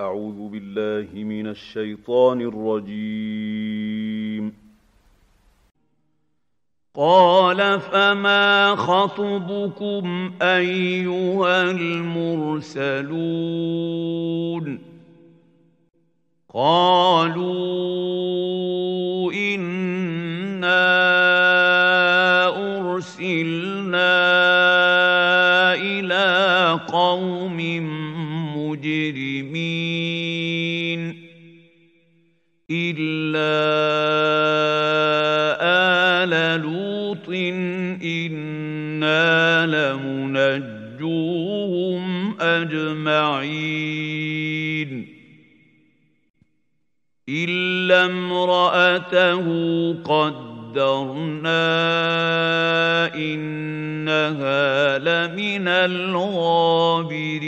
أعوذ بالله من الشيطان الرجيم. قال فما خطبكم أيها المرسلون؟ قالوا إنا أرسلنا قوم مجرمين إلا آل لوط إنا لمنجوهم أجمعين إلا امرأته قدرنا إنها لمن الغابرين.